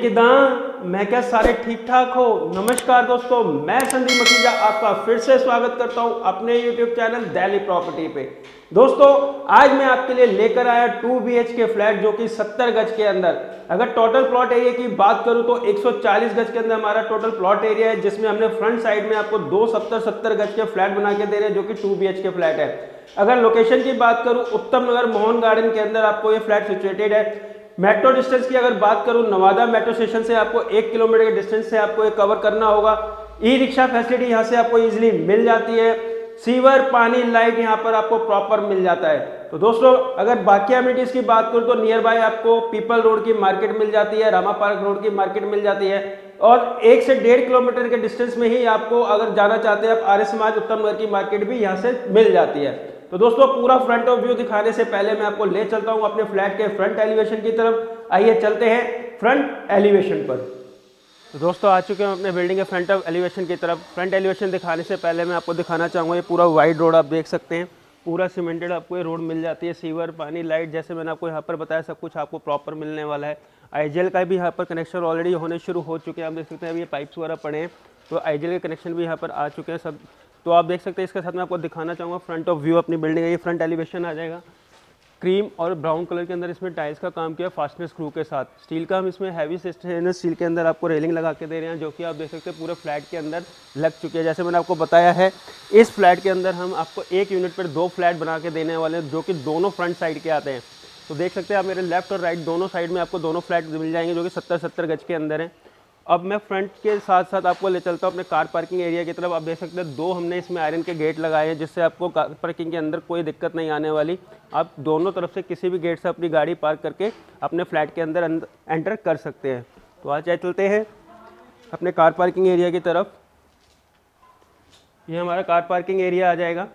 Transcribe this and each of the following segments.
किदां? मैं क्या सारे ठीक ठाक हो? नमस्कार दोस्तों, मैं संदीप मखीजा आपका फिर से स्वागत करता हूँ अपने YouTube चैनल दिल्ली प्रॉपर्टी पे। दोस्तों, आज मैं आपके लिए लेकर आया 2 BH के फ्लैट जो कि 70 गज के अंदर। अगर टोटल प्लॉट एरिया की बात करूँ तो 140 गज के अंदर हमारा टोटल प्लॉट एरिया है, जिसमें हमने फ्रंट साइड में आपको दो सत्तर सत्तर गज के फ्लैट बना के दे रहे हैं जो कि 2 BH के फ्लैट है। अगर लोकेशन की बात करूँ, उत्तम नगर मोहन गार्डन के अंदर आपको ये फ्लैट सिचुएटेड है। मेट्रो डिस्टेंस की अगर बात करूँ, नवादा मेट्रो स्टेशन से आपको एक किलोमीटर के डिस्टेंस से आपको ये कवर करना होगा। ई रिक्शा फैसिलिटी यहाँ से आपको इजीली मिल जाती है। सीवर, पानी, लाइट यहाँ पर आपको प्रॉपर मिल जाता है। तो दोस्तों, अगर बाकी एमिनिटीज की बात करूँ तो नियर बाय आपको पीपल रोड की मार्केट मिल जाती है रामा पार्क रोड की मार्केट मिल जाती है। और एक से डेढ़ किलोमीटर के डिस्टेंस में ही आपको अगर जाना चाहते हैं आप आर्य समाज उत्तम नगर की मार्केट भी यहाँ से मिल जाती है। तो दोस्तों, पूरा फ्रंट ऑफ़ व्यू दिखाने से पहले मैं आपको ले चलता हूँ अपने फ्लैट के फ्रंट एलिवेशन की तरफ़। आइए चलते हैं फ्रंट एलिवेशन पर। तो दोस्तों, आ चुके हैं अपने बिल्डिंग के फ्रंट ऑफ़ एलिवेशन की तरफ़। फ्रंट एलिवेशन दिखाने से पहले मैं आपको दिखाना चाहूँगा, ये पूरा वाइड रोड आप देख सकते हैं। पूरा सीमेंटेड आपको ये रोड मिल जाती है। सीवर पानी लाइट जैसे मैंने आपको यहाँ पर बताया, सब कुछ आपको प्रॉपर मिलने वाला है। आई का भी यहाँ पर कनेक्शन ऑलरेडी होने शुरू हो चुके हैं। आप देख सकते हैं, अभी ये पाइप्स वगैरह पड़े हैं। तो आई के कनेक्शन भी यहाँ पर आ चुके हैं सब। तो आप देख सकते हैं, इसके साथ मैं आपको दिखाना चाहूँगा फ्रंट ऑफ़ व्यू अपनी बिल्डिंग है, ये फ्रंट एलिवेशन आ जाएगा। क्रीम और ब्राउन कलर के अंदर इसमें टाइल्स का काम किया फास्टनेस स्क्रू के साथ। स्टील का हम इसमें हैवी स्टेनलेस स्टील के अंदर आपको रेलिंग लगा के दे रहे हैं, जो कि आप देख सकते हैं पूरे फ्लैट के अंदर लग चुके हैं। जैसे मैंने आपको बताया है, इस फ्लैट के अंदर हम आपको एक यूनिट पर दो फ्लैट बना के देने वाले हैं, जो कि दोनों फ्रंट साइड के आते हैं। तो देख सकते हैं आप मेरे लेफ़्ट और राइट दोनों साइड में आपको दोनों फ्लैट मिल जाएँगे, जो कि सत्तर सत्तर गज के अंदर हैं। अब मैं फ्रंट के साथ साथ आपको ले चलता हूँ अपने कार पार्किंग एरिया की तरफ़। आप देख सकते हैं, दो हमने इसमें आयरन के गेट लगाए हैं, जिससे आपको कार पार्किंग के अंदर कोई दिक्कत नहीं आने वाली। आप दोनों तरफ़ से किसी भी गेट से अपनी गाड़ी पार्क करके अपने फ्लैट के अंदर एंटर कर सकते हैं। तो आज चाहे चलते हैं अपने कार पार्किंग एरिया की तरफ़। ये हमारा कार पार्किंग एरिया आ जाएगा।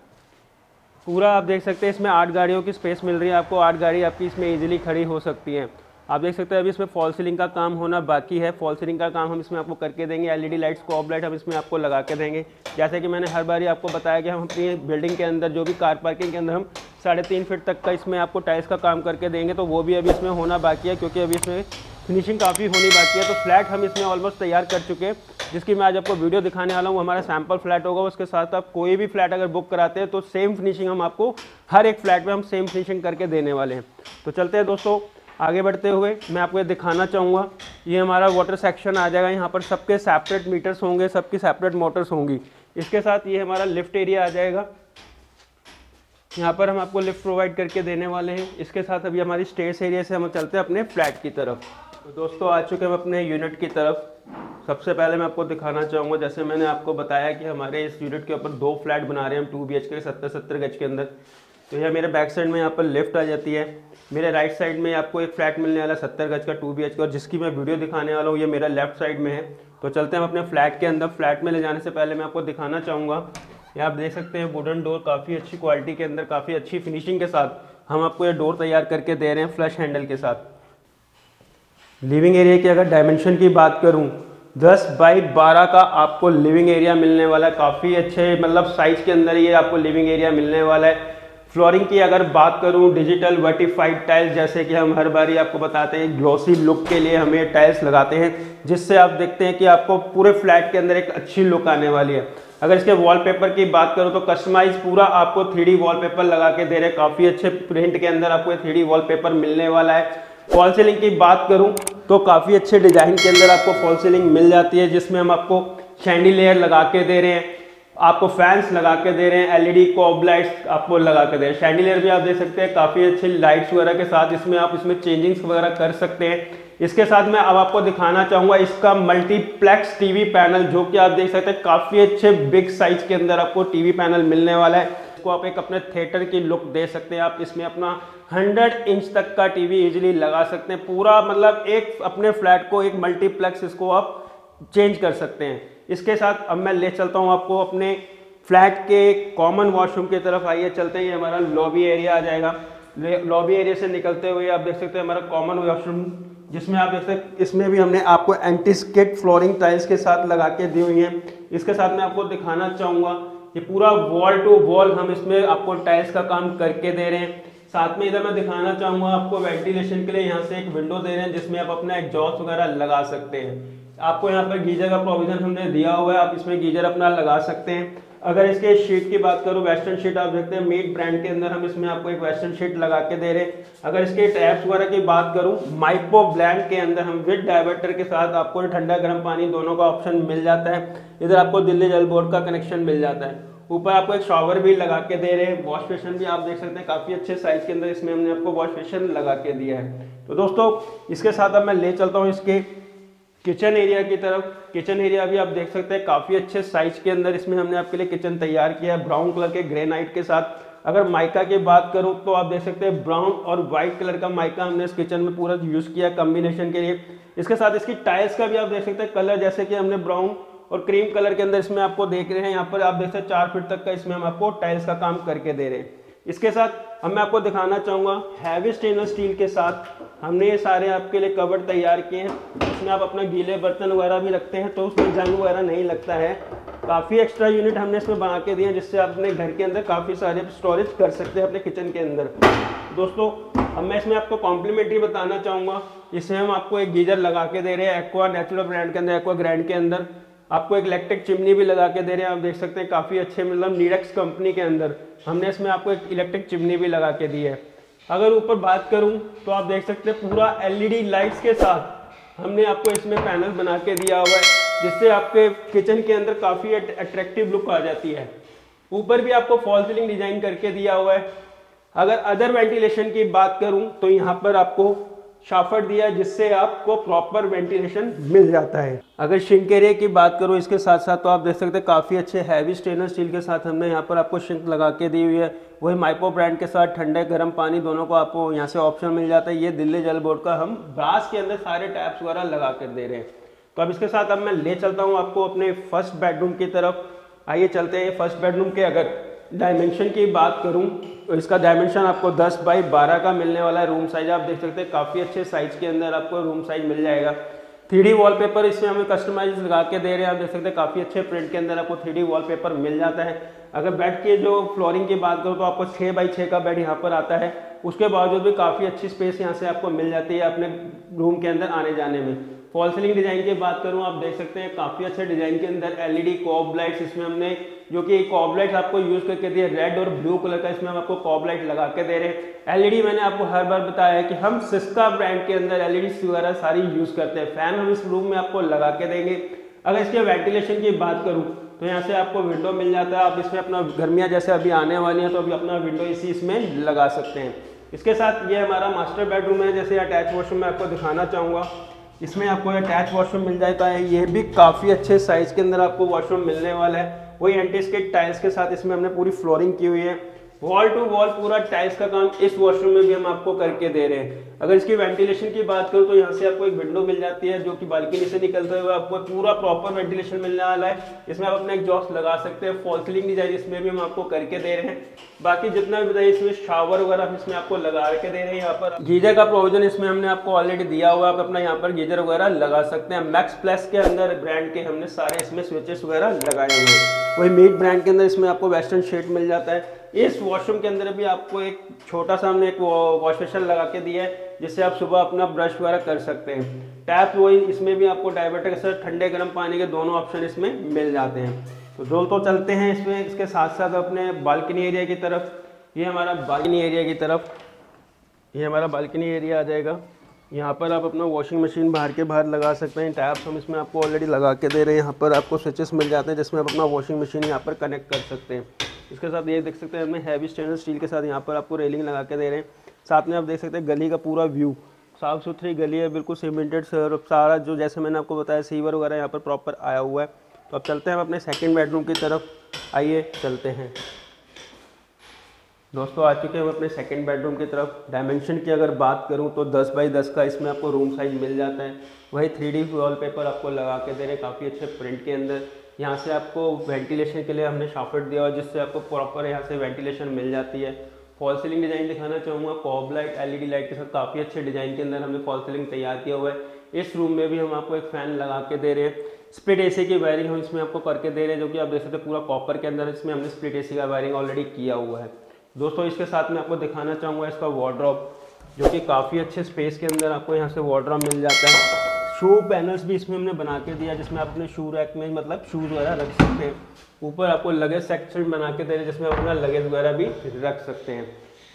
पूरा आप देख सकते हैं, इसमें आठ गाड़ियों की स्पेस मिल रही है। आपको आठ गाड़ी आपकी इसमें ईजिली खड़ी हो सकती है। आप देख सकते हैं, अभी इसमें फॉल सीलिंग का काम होना बाकी है। फॉल सीलिंग का काम हम इसमें आपको करके देंगे। एलईडी लाइट्स कॉब लाइट हम इसमें आपको लगा के देंगे। जैसे कि मैंने हर बारी आपको बताया कि हम अपनी बिल्डिंग के अंदर, जो भी कार पार्किंग के अंदर हम साढ़े तीन फीट तक का इसमें आपको टाइल्स का काम करके देंगे तो वो भी अभी इसमें होना बाकी है, क्योंकि अभी इसमें फिनिशिंग काफ़ी होनी बाकी है। तो फ्लैट हम इसमें ऑलमोस्ट तैयार कर चुके हैं, जिसकी मैं आज आपको वीडियो दिखाने वाला हूँ। हमारा सैंपल फ्लैट होगा, उसके साथ आप कोई भी फ्लैट अगर बुक कराते हैं तो सेम फिनिशिंग हम आपको हर एक फ्लैट में हम सेम फिनिशिंग करके देने वाले हैं। तो चलते हैं दोस्तों आगे बढ़ते हुए मैं आपको दिखाना चाहूँगा, ये हमारा वाटर सेक्शन आ जाएगा, यहाँ पर सबके सेपरेट मीटर्स होंगे, सबकी सेपरेट मोटर्स होंगी। इसके साथ ये हमारा लिफ्ट एरिया आ जाएगा। यहाँ पर हम आपको लिफ्ट प्रोवाइड करके देने वाले हैं। इसके साथ अभी हमारी स्टेस एरिया से हम चलते हैं अपने फ्लैट की तरफ़। तो दोस्तों, आ चुके हम अपने यूनिट की तरफ़। सबसे पहले मैं आपको दिखाना चाहूँगा, जैसे मैंने आपको बताया कि हमारे इस यूनिट के ऊपर दो फ्लैट बना रहे हैं हम टू बी एच के सत्तर सत्तर गज के अंदर। तो यह मेरे बैक साइड में यहाँ पर लिफ्ट आ जाती है। मेरे राइट साइड में आपको एक फ्लैट मिलने वाला सत्तर गज का टू बी का और जिसकी मैं वीडियो दिखाने वाला हूँ, ये मेरा लेफ़्ट साइड में है। तो चलते हैं अपने फ्लैट के अंदर। फ्लैट में ले जाने से पहले मैं आपको दिखाना चाहूँगा। ये आप देख सकते हैं वुडन डोर काफ़ी अच्छी क्वालिटी के अंदर, काफ़ी अच्छी फिनिशिंग के साथ हम आपको ये डोर तैयार करके दे रहे हैं फ्लश हैंडल के साथ। लिविंग एरिया की अगर डायमेंशन की बात करूँ 10 बाई 12 का आपको लिविंग एरिया मिलने वाला है। काफ़ी अच्छे मतलब साइज़ के अंदर ये आपको लिविंग एरिया मिलने वाला है। फ्लोरिंग की अगर बात करूँ डिजिटल वर्टिफाइड टाइल्स जैसे कि हम हर बारी आपको बताते हैं ग्लोसी लुक के लिए हमें टाइल्स लगाते हैं, जिससे आप देखते हैं कि आपको पूरे फ्लैट के अंदर एक अच्छी लुक आने वाली है। अगर इसके वॉलपेपर की बात करूँ तो कस्टमाइज पूरा आपको थ्री वॉलपेपर लगा के दे रहे हैं। काफ़ी अच्छे प्रिंट के अंदर आपको थ्री वॉलपेपर मिलने वाला है। फॉल सीलिंग की बात करूँ तो काफ़ी अच्छे डिज़ाइन के अंदर आपको फॉल सीलिंग मिल जाती है, जिसमें हम आपको शैंडी लेयर लगा के दे रहे हैं। आपको फैंस लगा के दे रहे हैं एलईडी कॉब लाइट्स आपको लगा के दे रहे हैं। शैंडिलियर भी आप देख सकते हैं, काफ़ी अच्छी लाइट्स वगैरह के साथ इसमें आप इसमें चेंजिंग्स वगैरह कर सकते हैं। इसके साथ मैं अब आपको दिखाना चाहूँगा इसका मल्टीप्लेक्स टीवी पैनल जो कि आप देख सकते हैं, काफ़ी अच्छे बिग साइज़ के अंदर आपको टीवी पैनल मिलने वाला है। इसको आप एक अपने थिएटर की लुक दे सकते हैं। आप इसमें अपना 100 इंच तक का टीवी इजीली लगा सकते हैं। पूरा मतलब एक अपने फ्लैट को एक मल्टीप्लेक्स इसको आप चेंज कर सकते हैं। इसके साथ अब मैं ले चलता हूँ आपको अपने फ्लैट के कॉमन वॉशरूम की तरफ़। आइए चलते हैं हमारा लॉबी एरिया आ जाएगा। लॉबी एरिया से निकलते हुए आप देख सकते हैं हमारा कॉमन वॉशरूम, जिसमें आप देख सकते, इसमें भी हमने आपको एंटीस्केट फ्लोरिंग टाइल्स के साथ लगा के दी हुई है। इसके साथ मैं आपको दिखाना चाहूँगा कि पूरा वॉल टू वॉल हम इसमें आपको टाइल्स का काम करके दे रहे हैं। साथ में इधर मैं दिखाना चाहूँगा आपको वेंटिलेशन के लिए यहाँ से एक विंडो दे रहे हैं, जिसमें आप अपना एग्जॉस्ट वगैरह लगा सकते हैं। आपको यहाँ पर गीजर का प्रोविज़न हमने दिया हुआ है, आप इसमें गीजर अपना लगा सकते हैं। अगर इसके शीट की बात करूँ वेस्टर्न शीट आप देखते हैं मीट ब्रांड के अंदर हम इसमें आपको एक वेस्टर्न शीट लगा के दे रहे हैं। अगर इसके टैप्स वगैरह की बात करूँ माइपो ब्लैंड के अंदर हम विद डाइवर्टर के साथ आपको ठंडा गर्म पानी दोनों का ऑप्शन मिल जाता है। इधर आपको दिल्ली जल बोर्ड का कनेक्शन मिल जाता है। ऊपर आपको एक शॉवर भी लगा के दे रहे हैं। वॉश बेसन भी आप देख सकते हैं, काफ़ी अच्छे साइज़ के अंदर इसमें हमने आपको वॉश बेसन लगा के दिया है। तो दोस्तों, इसके साथ अब मैं ले चलता हूँ इसके किचन एरिया की तरफ़। किचन एरिया भी आप देख सकते हैं, काफ़ी अच्छे साइज़ के अंदर इसमें हमने आपके लिए किचन तैयार किया है ब्राउन कलर के ग्रेनाइट के साथ। अगर माइका की बात करूँ तो आप देख सकते हैं ब्राउन और व्हाइट कलर का माइका हमने इस किचन में पूरा यूज़ किया कॉम्बिनेशन के लिए। इसके साथ इसकी टाइल्स का भी आप देख सकते हैं कलर जैसे कि हमने ब्राउन और क्रीम कलर के अंदर इसमें आपको देख रहे हैं। यहाँ पर आप देख सकते हैं चार फीट तक का इसमें हम आपको टाइल्स का काम करके दे रहे हैं। इसके साथ हम मैं आपको दिखाना चाहूँगा हैवी स्टेनलेस स्टील के साथ हमने ये सारे आपके लिए कवर तैयार किए हैं। इसमें आप अपना गीले बर्तन वगैरह भी रखते हैं तो उसमें जंग वगैरह नहीं लगता है। काफ़ी एक्स्ट्रा यूनिट हमने इसमें बना के दिए हैं, जिससे आप अपने घर के अंदर काफ़ी सारे स्टोरेज कर सकते हैं अपने किचन के अंदर। दोस्तों, अब मैं इसमें आपको कॉम्प्लीमेंट्री बताना चाहूँगा। इसमें हम आपको एक गीजर लगा के दे रहे हैं एक्वा नेचुरल ब्रांड के अंदर एक्वा ग्रैंड के अंदर। आपको एक इलेक्ट्रिक चिमनी भी लगा के दे रहे हैं, आप देख सकते हैं, काफ़ी अच्छे मतलब नीडक्स कंपनी के अंदर। हमने इसमें आपको एक इलेक्ट्रिक चिमनी भी लगा के दी है। अगर ऊपर बात करूँ तो आप देख सकते हैं पूरा एलईडी लाइट्स के साथ हमने आपको इसमें पैनल बना के दिया हुआ है, जिससे आपके किचन के अंदर काफ़ी अट्रैक्टिव लुक आ जाती है। ऊपर भी आपको फॉल सीलिंग डिज़ाइन करके दिया हुआ है। अगर अदर वेंटिलेशन की बात करूँ तो यहाँ पर आपको शाफट दिया जिससे आपको प्रॉपर वेंटिलेशन मिल जाता है। अगर शिंक एरिया की बात करूँ, इसके साथ साथ तो आप देख सकते हैं काफ़ी अच्छे हैवी स्टेनलेस स्टील के साथ हमने यहाँ पर आपको शिंक लगा के दी हुई है। वही माइपो ब्रांड के साथ ठंडे गर्म पानी दोनों को आपको यहाँ से ऑप्शन मिल जाता है। ये दिल्ली जल बोर्ड का हम ब्रास के अंदर सारे टैप्स वगैरह लगा कर दे रहे हैं। तो अब इसके साथ अब मैं ले चलता हूँ आपको अपने फ़र्स्ट बेडरूम की तरफ़। आइए चलते हैं फ़र्स्ट बेडरूम के अगर डायमेंशन की बात करूँ। इसका डायमेंशन आपको 10 बाई 12 का मिलने वाला है। रूम साइज़ आप देख सकते हैं, काफ़ी अच्छे साइज़ के अंदर आपको रूम साइज़ मिल जाएगा। थ्री वॉलपेपर इसमें हमें कस्टमाइज लगा के दे रहे हैं। आप देख सकते हैं, काफ़ी अच्छे प्रिंट के अंदर आपको थ्री वॉलपेपर मिल जाता है। अगर बेड की जो फ्लोरिंग की बात करूँ तो आपको छः बाई छः का बेड यहाँ पर आता है। उसके बावजूद भी काफ़ी अच्छी स्पेस यहाँ से आपको मिल जाती है अपने रूम के अंदर आने जाने में। फॉल सीलिंग डिज़ाइन की बात करूँ, आप देख सकते हैं काफ़ी अच्छे डिज़ाइन के अंदर एलईडी कॉब लाइट्स इसमें हमने, जो कि कॉब लाइट्स आपको यूज़ करके दिए रेड और ब्लू कलर का इसमें हम आपको कॉब लाइट लगा के दे रहे हैं। एलईडी मैंने आपको हर बार बताया है कि हम सिस्का ब्रांड के अंदर एलईडी वगैरह सारी यूज़ करते हैं। फ़ैन हम इस रूम में आपको लगा के देंगे। अगर इसके वेंटिलेशन की बात करूँ तो यहाँ से आपको विंडो मिल जाता है। आप इसमें अपना गर्मियाँ जैसे अभी आने वाली हैं तो अभी अपना विंडो इसी इसमें लगा सकते हैं। इसके साथ ये हमारा मास्टर बेडरूम है, जैसे अटैच वॉशरूम मैं आपको दिखाना चाहूँगा। इसमें आपको अटैच वॉशरूम मिल जाता है ये भी काफ़ी अच्छे साइज़ के अंदर आपको वॉशरूम मिलने वाला है। वही एंटी स्केट टाइल्स के साथ इसमें हमने पूरी फ्लोरिंग की हुई है। वॉल टू वॉल पूरा टाइल्स का काम इस वॉशरूम में भी हम आपको करके दे रहे हैं। अगर इसकी वेंटिलेशन की बात करूँ तो यहाँ से आपको एक विंडो मिल जाती है जो कि बालकनी से निकलते हुए आपको पूरा प्रॉपर वेंटिलेशन मिलने वाला है। इसमें आप अपना एग्जॉस्ट लगा सकते हैं फॉल सीलिंग डिज़ाइन इसमें भी हम आपको करके दे रहे हैं। बाकी जितना भी बताइए, इसमें शावर वगैरह इसमें आपको लगा के दे रहे हैं यहाँ पर। गीजर का प्रोविज़न इसमें हमने आपको ऑलरेडी दिया हुआ आप अपना यहाँ पर गीजर वगैरह लगा सकते हैं। मैक्स प्लस के अंदर ब्रांड के हमने सारे इसमें स्विचेस वगैरह लगाए हुए हैं। वही मीट ब्रांड के अंदर इसमें आपको वेस्टर्न शेड मिल जाता है। इस वॉशरूम के अंदर भी आपको एक छोटा सा हमने एक वॉश बेसन लगा के दिया है, जिससे आप सुबह अपना ब्रश वगैरह कर सकते हैं। टैप वही इसमें भी आपको डाइवर्टर के साथ ठंडे गर्म पानी के दोनों ऑप्शन इसमें मिल जाते हैं। तो दो तो चलते हैं इसमें, इसके साथ साथ अपने बालकनी एरिया की तरफ़। ये हमारा बालकनी एरिया की तरफ़। ये हमारा बालकनी एरिया आ जाएगा। यहाँ पर आप अपना वॉशिंग मशीन बाहर के बाहर लगा सकते हैं। टैप्स हम इसमें आपको ऑलरेडी लगा के दे रहे हैं। यहाँ पर आपको स्विचेस मिल जाते हैं, जिसमें आप अपना वॉशिंग मशीन यहाँ पर कनेक्ट कर सकते हैं। इसके साथ ये देख सकते हैं हमें हैवी स्टेनलेस स्टील के साथ यहाँ पर आपको रेलिंग लगा के दे रहे हैं। साथ में आप देख सकते हैं गली का पूरा व्यू साफ़ सुथरी गली है, बिल्कुल सीमेंटेड सारा जो जैसे मैंने आपको बताया सीवर वगैरह यहाँ पर प्रॉपर आया हुआ है। तो अब चलते हैं हम अपने सेकेंड बेडरूम की तरफ़। आइए, चलते हैं। दोस्तों, आ चुके हैं हम अपने सेकेंड बेडरूम की तरफ़। डायमेंशन की अगर बात करूँ तो 10 बाई 10 का इसमें आपको रूम साइज़ मिल जाता है। वही थ्री डी वॉलपेपर आपको लगा के दे रहे हैं, काफ़ी अच्छे प्रिंट के अंदर। यहाँ से आपको वेंटिलेशन के लिए हमने शाफट दिया हुआ जिससे आपको प्रॉपर यहाँ से वेंटिलेशन मिल जाती है। फॉल सीलिंग डिज़ाइन दिखाना चाहूँगा। कॉब लाइट एलईडी लाइट के साथ काफ़ी अच्छे डिज़ाइन के अंदर हमने फॉल सीलिंग तैयार किया हुआ है। इस रूम में भी हम आपको एक फ़ैन लगा के दे रहे हैं। स्प्लिट एसी की वायरिंग हम इसमें आपको करके दे रहे हैं, जो कि आप देख सकते हैं पूरा कॉपर के अंदर इसमें हमने स्प्लिट एसी का वायरिंग ऑलरेडी किया हुआ है। दोस्तों, इसके साथ में आपको दिखाना चाहूँगा इसका वार्ड्रॉप जो कि काफ़ी अच्छे स्पेस के अंदर आपको यहाँ से वार्ड्रॉप मिल जाता है। शू पैनल्स भी इसमें हमने बना के दिया, जिसमें आप अपने शू रैक में मतलब शूज़ वगैरह रख सकते हैं। ऊपर आपको लगेज सेक्शन बना के दे रहे जिसमें आप अपना लगेज वगैरह भी रख सकते हैं।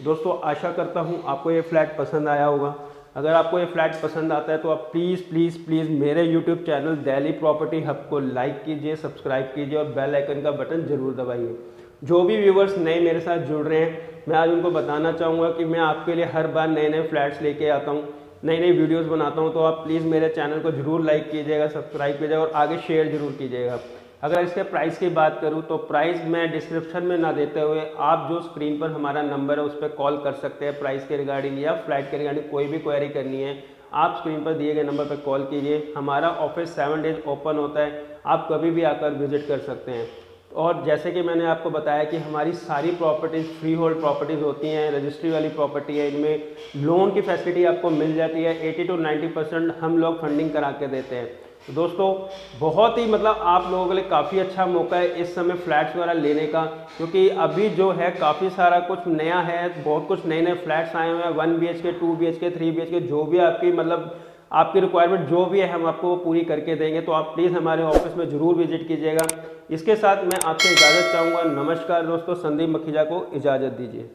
दोस्तों, आशा करता हूँ आपको ये फ्लैट पसंद आया होगा। अगर आपको ये फ्लैट पसंद आता है तो आप प्लीज़ प्लीज़ प्लीज़ मेरे YouTube channel daily property hub को लाइक कीजिए सब्सक्राइब कीजिए और बेल आइकन का बटन ज़रूर दबाइए। जो भी व्यूवर्स नए मेरे साथ जुड़ रहे हैं, मैं आज उनको बताना चाहूँगा कि मैं आपके लिए हर बार नए नए फ्लैट्स लेके आता हूँ। नई नई वीडियोस बनाता हूँ तो आप प्लीज़ मेरे चैनल को ज़रूर लाइक कीजिएगा सब्सक्राइब कीजिएगा और आगे शेयर ज़रूर कीजिएगा। अगर इसके प्राइस की बात करूँ तो प्राइस मैं डिस्क्रिप्शन में ना देते हुए आप जो स्क्रीन पर हमारा नंबर है, उस पर कॉल कर सकते हैं प्राइस के रिगार्डिंग या फ़्लाइट के रिगार्डिंग कोई भी क्वेरी करनी है। आप स्क्रीन पर दिए गए नंबर पर कॉल कीजिए। हमारा ऑफ़िस सेवन डेज़ ओपन होता है। आप कभी भी आकर विज़िट कर सकते हैं। और जैसे कि मैंने आपको बताया कि हमारी सारी प्रॉपर्टीज़ फ्री होल्ड प्रॉपर्टीज़ होती हैं रजिस्ट्री वाली प्रॉपर्टी है, इनमें लोन की फैसिलिटी आपको मिल जाती है 80 टू 90 परसेंट हम लोग फंडिंग करा के देते हैं। तो दोस्तों, बहुत ही मतलब आप लोगों के लिए काफ़ी अच्छा मौका है इस समय फ्लैट्स वगैरह लेने का, क्योंकि अभी जो है काफ़ी सारा कुछ नया है, बहुत कुछ नए नए फ्लैट्स आए हुए हैं one B H K two B H K three B H K जो भी आपकी मतलब आपकी रिक्वायरमेंट जो भी है, हम आपको पूरी करके देंगे। तो आप प्लीज़ हमारे ऑफ़िस में ज़रूर विज़िट कीजिएगा। इसके साथ मैं आपसे इजाज़त चाहूँगा। नमस्कार दोस्तों संदीप मखीजा को इजाज़त दीजिए।